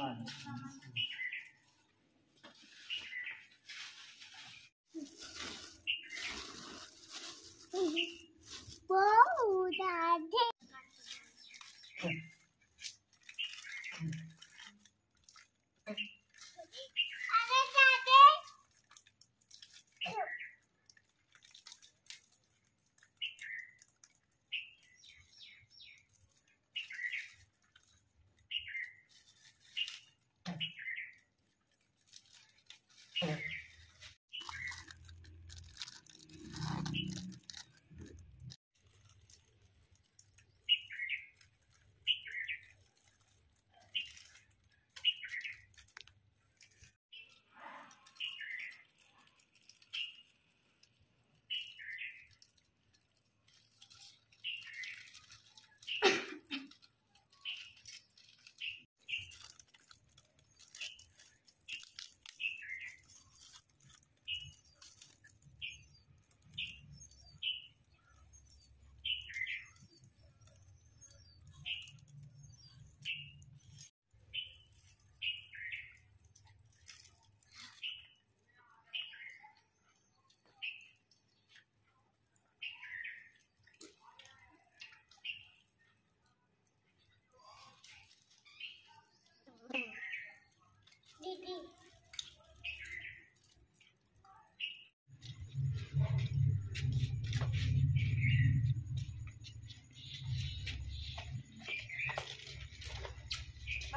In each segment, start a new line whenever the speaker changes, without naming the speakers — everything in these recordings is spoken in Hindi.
啊。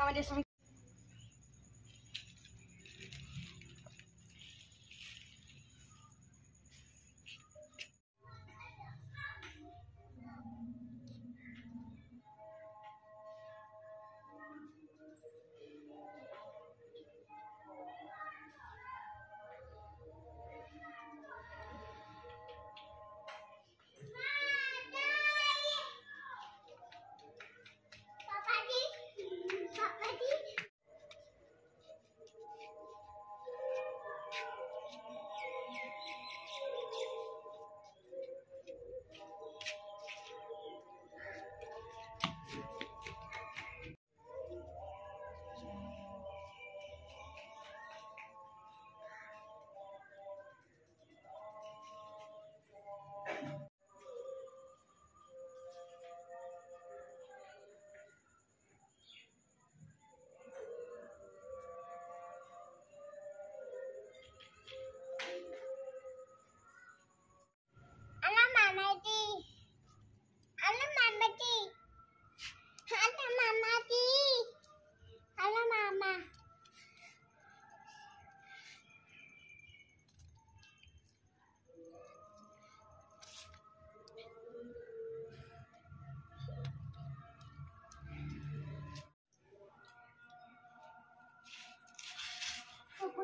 আমাদের সঙ্গে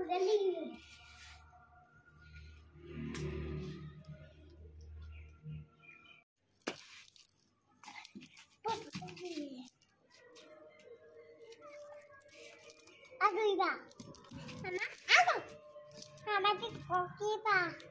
Aku geli. Aduh, Iba. Mama, aduh. Mama di koki, Pak.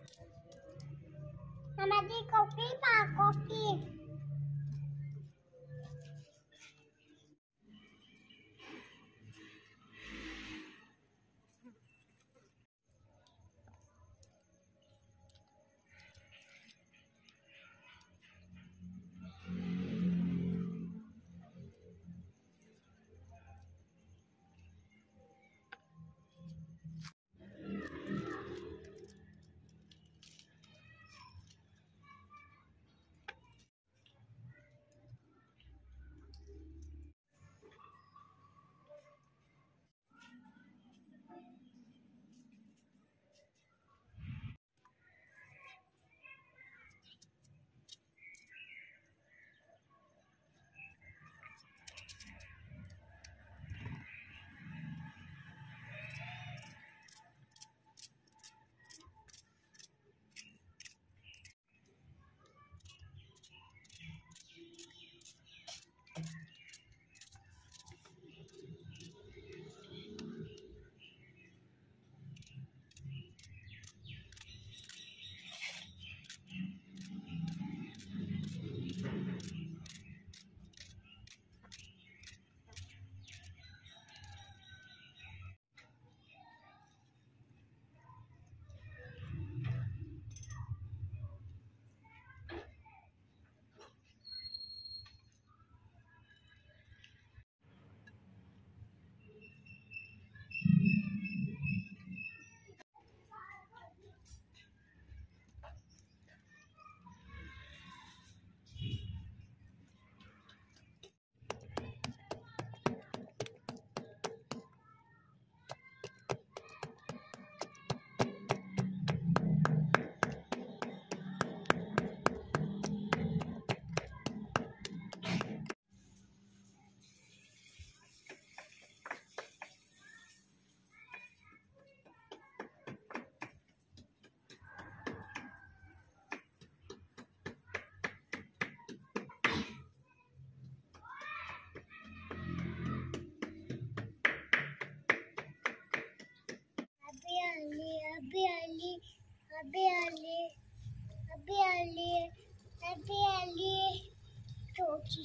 अभी अभी अभी छोटी